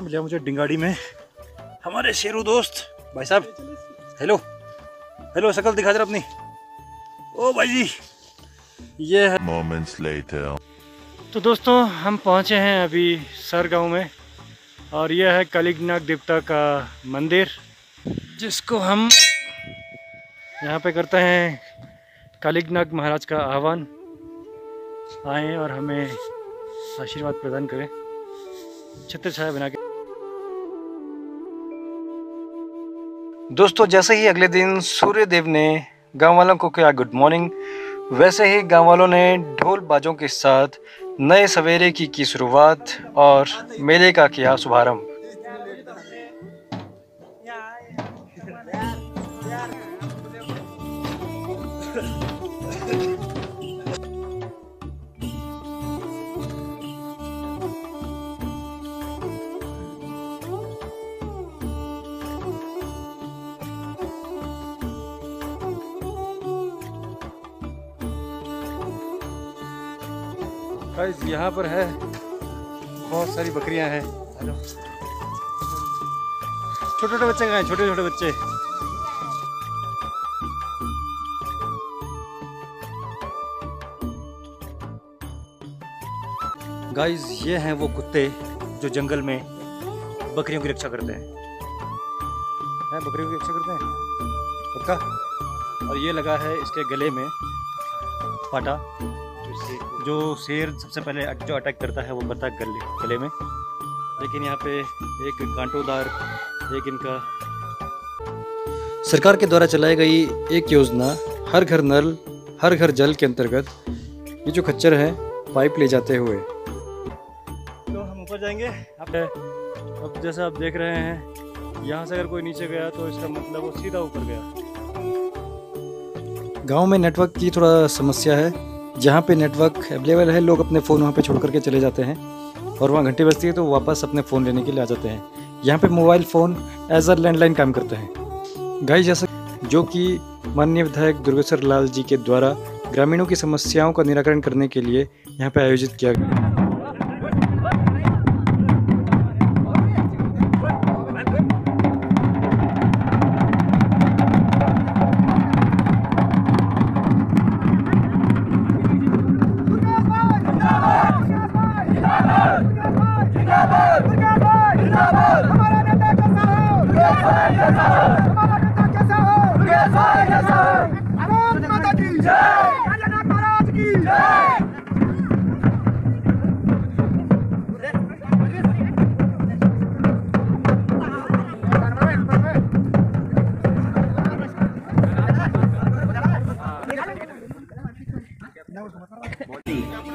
मिला मुझे डिंगाड़ी में। हमारे शेरू दोस्त भाई साहब हेलो हेलो शकल दिखा जरा अपनी। ओ भाई जी ये है Moments later. तो दोस्तों हम पहुँचे हैं अभी सर गाँव में और यह है कलिगनाग देवता का मंदिर जिसको हम यहाँ पे करते हैं कलिगनाग महाराज का आह्वान। आए और हमें आशीर्वाद प्रदान करें। छत्र छाया बना के। दोस्तों, जैसे ही अगले दिन सूर्य देव ने गाँव वालों को किया गुड मॉर्निंग वैसे ही गाँव वालों ने ढोल बाजों के साथ नए सवेरे की की शुरुआत और मेले का किया शुभारंभ। गाइस यहाँ पर है। बहुत सारी बकरियाँ हैं। हेलो। छोटे छोटे बच्चे कहाँ हैं छोटे छोटे बच्चे। गाइस ये हैं वो कुत्ते जो जंगल में बकरियों की रक्षा करते हैं। हैं बकरियों की रक्षा करते हैं? पक्का? और ये लगा है इसके गले में पाटा। जो शेर सबसे पहले जो अटैक करता है वो करता है गले गले में। लेकिन यहाँ पे एक कांटोदार एक इनका सरकार के द्वारा चलाई गई एक योजना हर घर नल हर घर जल के अंतर्गत ये जो खच्चर है पाइप ले जाते हुए। तो हम ऊपर जाएँगे। अब अब जैसा आप देख रहे हैं यहाँ से अगर कोई नीचे गया तो इसका मतलब वो सीधा ऊपर गया। गाँव में नेटवर्क की थोड़ा समस्या है। जहाँ पे नेटवर्क अवेलेबल है, लोग अपने फ़ोन वहाँ पे छोड़ करके चले जाते हैं और वहाँ घंटी बजती है तो वापस अपने फ़ोन लेने के लिए आ जाते हैं। यहाँ पे mobile phone as a landline काम करते हैं। गाई जैसा जो कि माननीय विधायक दुर्गेश्वर लाल जी के द्वारा ग्रामीणों की समस्याओं का निराकरण करने के लिए यहाँ पर आयोजित किया गया।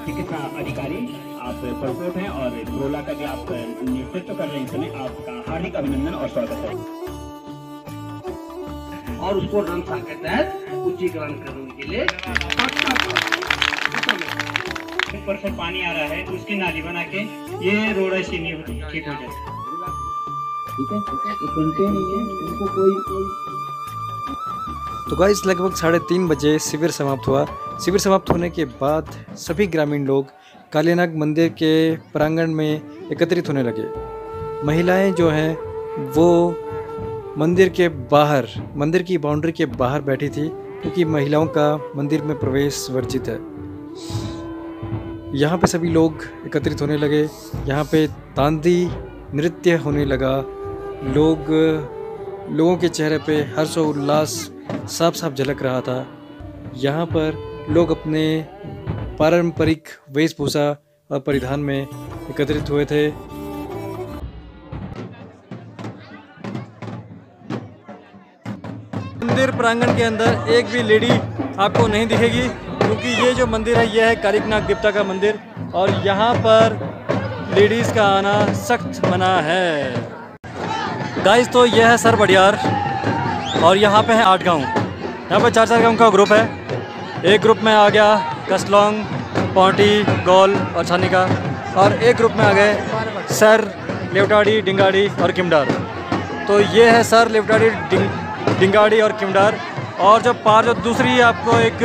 चिकित्सा अधिकारी, आप प्रकोट हैं और कोरोला का जो आप नेतृत्व कर रहे हैं इस समय, आपका हार्दिक अभिनंदन और स्वागत है। और उसको रमसा के तहत उच्चीकरण करने के लिए। ऊपर से पानी आ रहा है उसकी नाली बना के ये रोड ऐसी नहीं होती ठीक हो जाए। ठीक है तो सुनते नहीं है उनको कोई कोई तो गाइस लगभग साढ़े तीन बजे शिविर समाप्त हुआ। शिविर समाप्त होने के बाद सभी ग्रामीण लोग कालीनाग मंदिर के प्रांगण में एकत्रित होने लगे। महिलाएँ जो हैं वो मंदिर के बाहर, मंदिर की बाउंड्री के बाहर बैठी थी, क्योंकि महिलाओं का मंदिर में प्रवेश वर्जित है। यहाँ पे सभी लोग एकत्रित होने लगे, यहाँ पे तांदी नृत्य होने लगा। लोग, लोगों के चेहरे पे हर्ष और उल्लास साफ़ साफ़ झलक रहा था। यहाँ पर लोग अपने पारंपरिक वेशभूषा और परिधान में एकत्रित हुए थे। मंदिर प्रांगण के अंदर एक भी लेडी आपको नहीं दिखेगी क्योंकि ये जो मंदिर है ये है कालिकनाथ देवता का मंदिर और यहाँ पर लेडीज़ का आना सख्त मना है। गाइस तो यह है सर बडियार और यहाँ पे है आठ गाँव। यहाँ पर चार चार गाँव का ग्रुप है। एक ग्रुप में आ गया कसलोंग पौटी गोल और छानी का और एक ग्रुप में आ गए सर लेवटाड़ी डिंगाड़ी और किमडार। तो ये है सर लेवटाड़ी डिंग, डिंगाड़ी और किमडार। और जो पार जो दूसरी आपको एक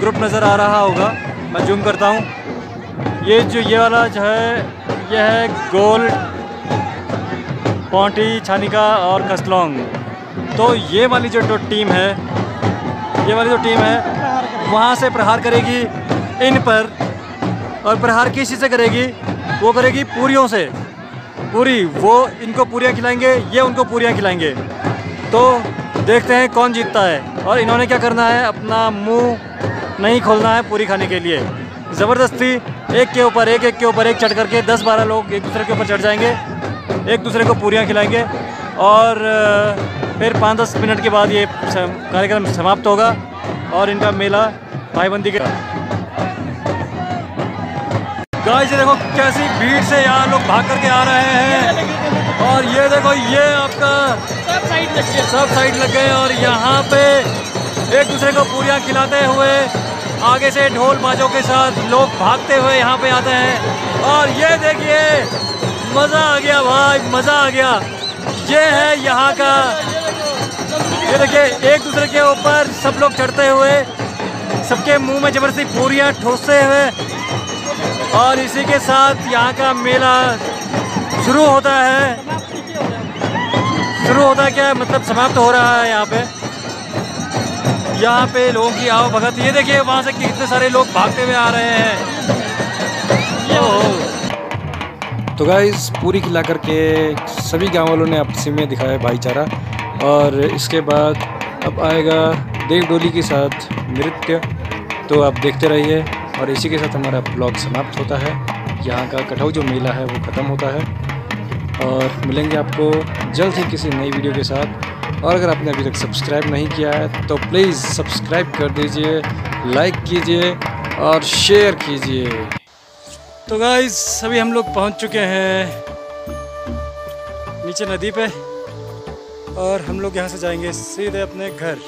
ग्रुप नज़र आ रहा होगा, मैं जूम करता हूँ। ये जो, ये वाला जो है यह है गोल पौंटी, छानिका और कसलोंग तो ये वाली जो जो टीम है, ये वाली जो टीम है, वहाँ से प्रहार करेगी इन पर, और प्रहार किस चीज़ से करेगी? वो करेगी पूरियों से। पूरी, वो इनको पूरियाँ खिलाएँगे, ये उनको पूरियाँ खिलाएँगे। तो देखते हैं कौन जीतता है। और इन्होंने क्या करना है? अपना मुँह नहीं खोलना है पूरी खाने के लिए। ज़बरदस्ती एक के ऊपर, एक एक के ऊपर, एक चढ़ करके दस, बारह लोग एक दूसरे के ऊपर चढ़ जाएँगे। एक दूसरे को पूरियाँ खिलाएँगे। और फिर पाँच दस मिनट के बाद ये कार्यक्रम समाप्त होगा। और इनका मेला भाईबंदी के गाइस, ये देखो कैसी भीड़ से यहाँ लोग भाग करके आ रहे हैं। और ये देखो ये आपका सब साइड लग गया सब साइड लग गए और यहाँ पे एक दूसरे को पूरियाँ खिलाते हुए आगे से ढोल बाजों के साथ लोग भागते हुए यहाँ पे आते हैं। और ये देखिए मज़ा आ गया भाई मज़ा आ गया। ये है यहाँ का ये देखिए एक दूसरे के ऊपर सब लोग चढ़ते हुए सबके मुँह में ज़बरदस्ती पूरियाँ ठोसते हुए और इसी के साथ यहाँ का मेला शुरू होता है। शुरू होता है क्या? मतलब समाप्त हो रहा है यहाँ पे। यहाँ पे लोगों की आओ भगत। ये देखिए, वहाँ से कितने सारे लोग भागते हुए आ रहे हैं। तो गाइस पूरी खिला करके सभी गाँव वालों ने आपसी में दिखाया भाईचारा। और इसके बाद अब आएगा देव डोली के साथ नृत्य। तो आप देखते रहिए और इसी के साथ हमारा ब्लॉग समाप्त होता है। यहाँ का कटौ जो मेला है, वो ख़त्म होता है। और मिलेंगे आपको जल्द ही किसी नई वीडियो के साथ। और अगर आपने अभी तक सब्सक्राइब नहीं किया है तो प्लीज़ सब्सक्राइब कर दीजिए लाइक कीजिए और शेयर कीजिए। तो गाइस अभी हम लोग पहुँच चुके हैं नीचे नदी पे और हम लोग यहाँ से जाएँगे सीधे अपने घर।